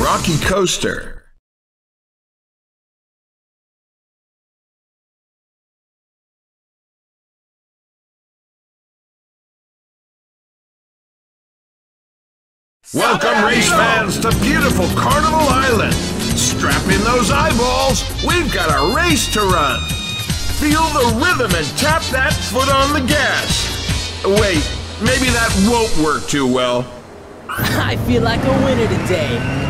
Rocky Coaster. Welcome, race fans, to beautiful Carnival Island. Strap in those eyeballs. We've got a race to run. Feel the rhythm and tap that foot on the gas. Wait, maybe that won't work too well. I feel like a winner today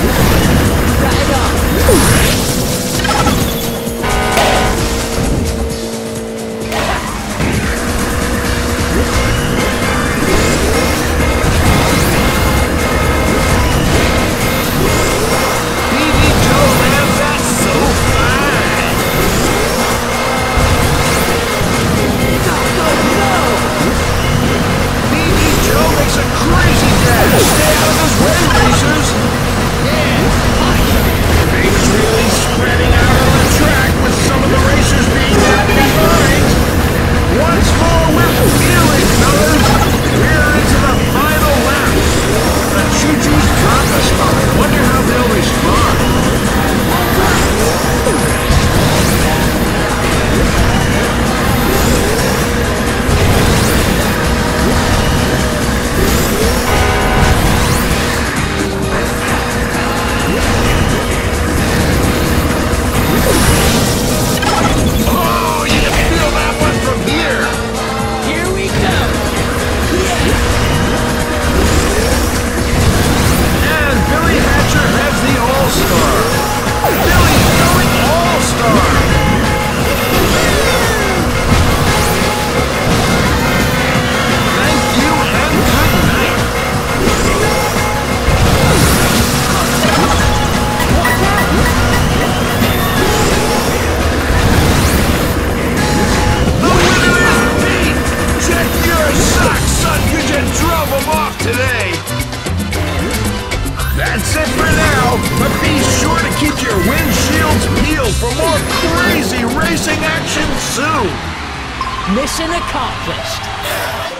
Let's. soon. Mission accomplished.